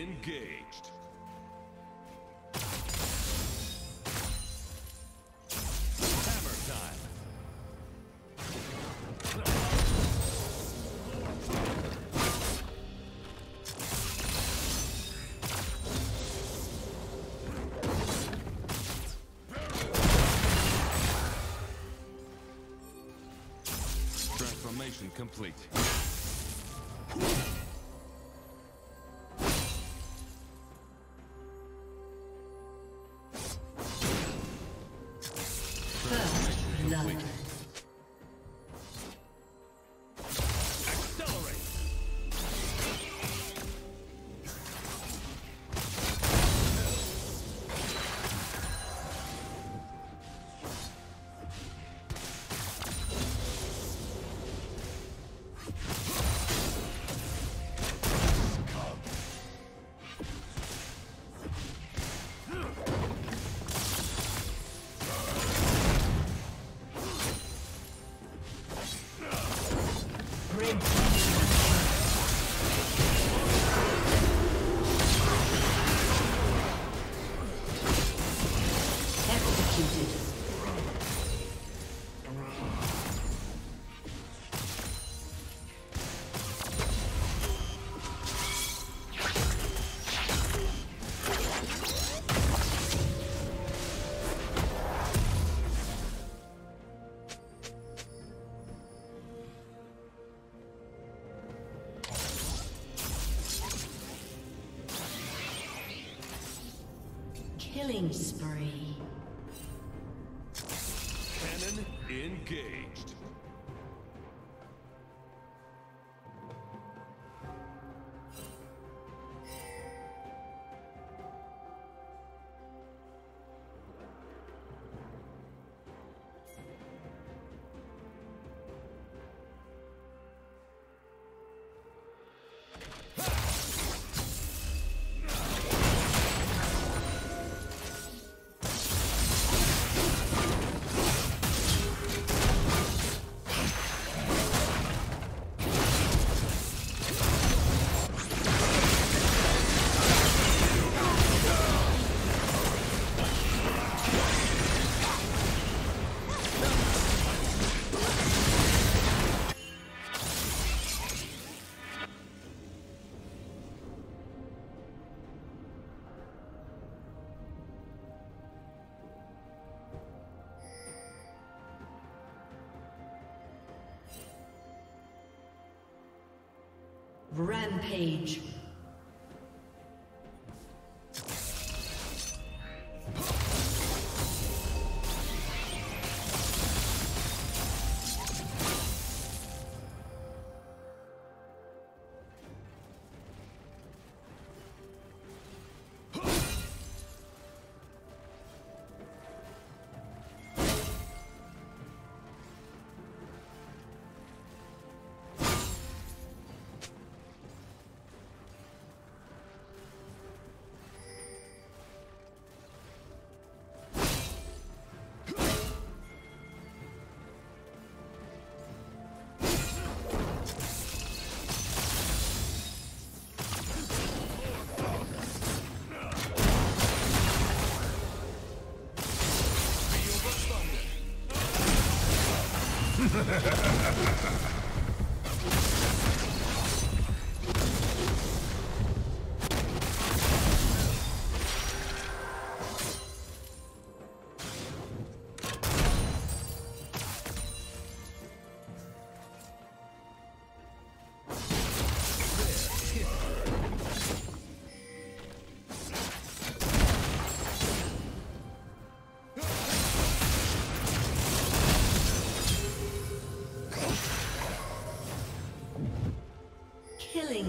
engaged. Hammer time. Transformation complete. Killing Rampage.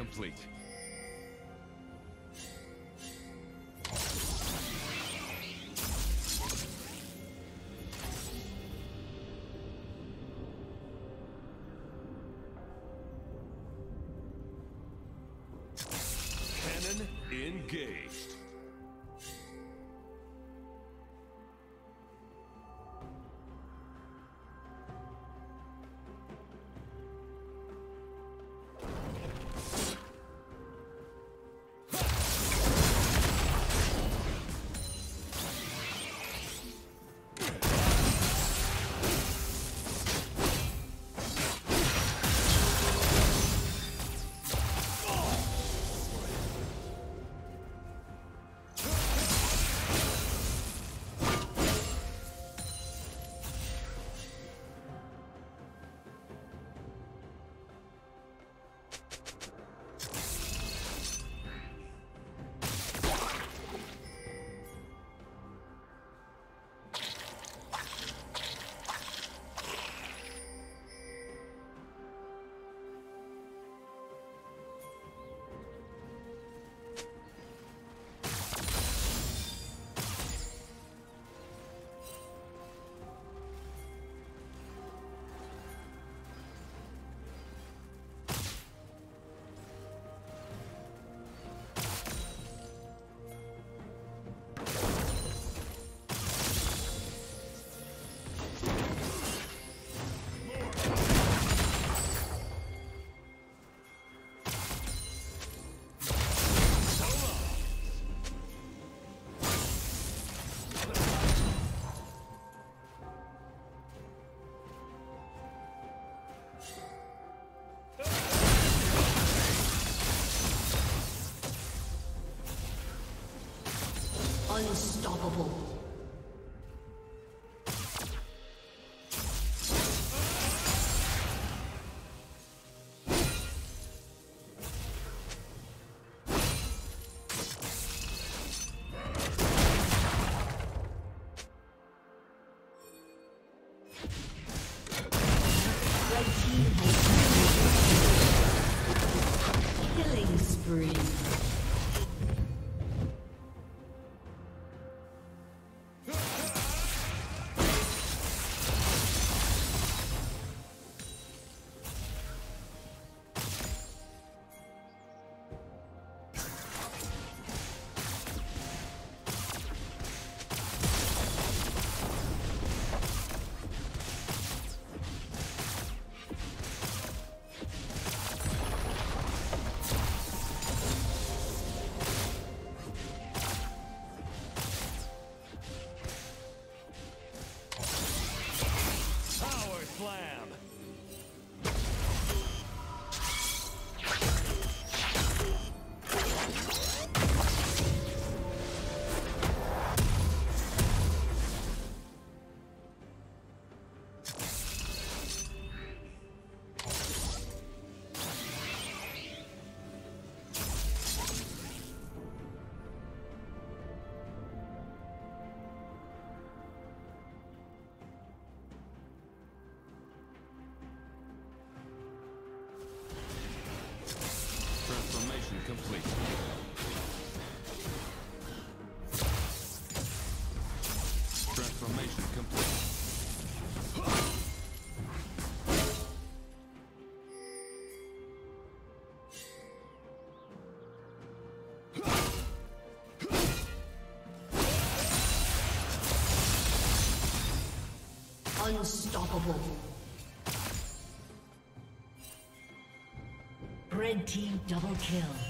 Complete. Cannon engaged. Unstoppable. Killing. Complete. Transformation complete. Unstoppable. Red team double kill.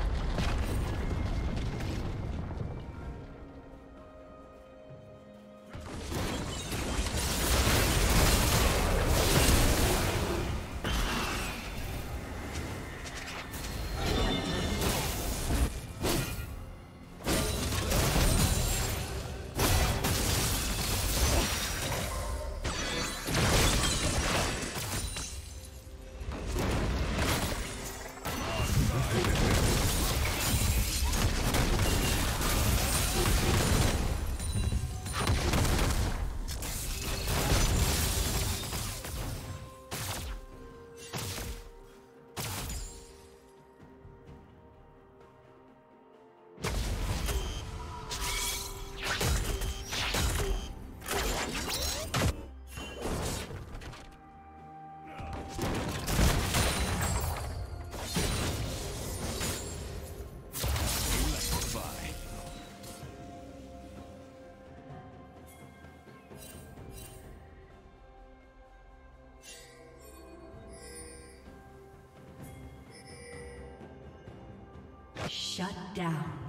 Shut down.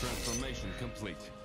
Transformation complete.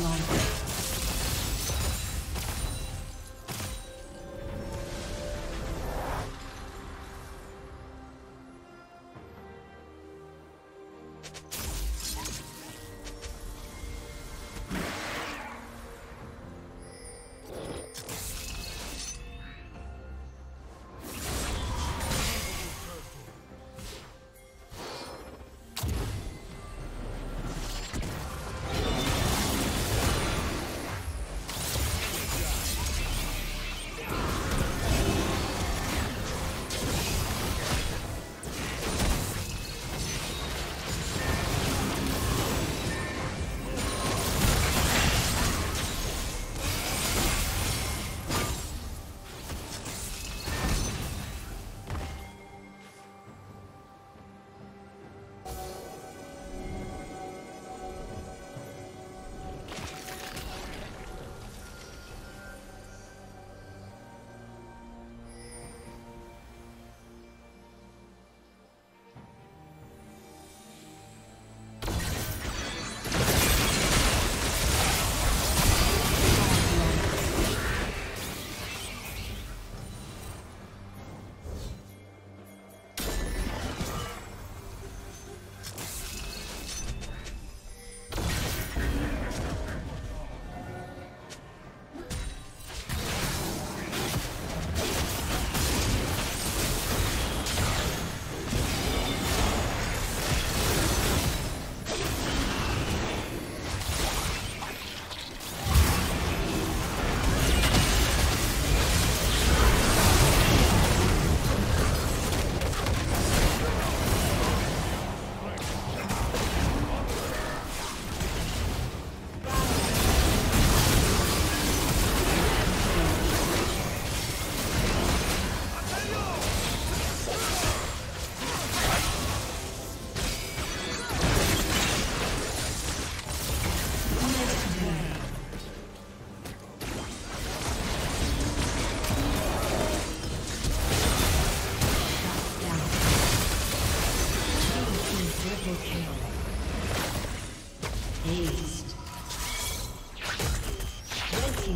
Blanca.